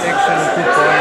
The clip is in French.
Section 2.0.